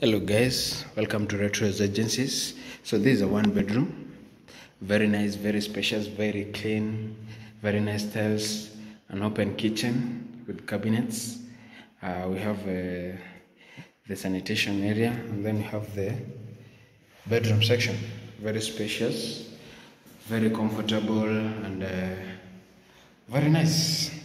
Hello guys, welcome to Retro's Agencies. So this is a one bedroom, very nice, very spacious, very clean, very nice tiles, an open kitchen with cabinets. Uh, we have uh, the sanitation area and then we have the bedroom section. Very spacious, very comfortable and uh, very nice.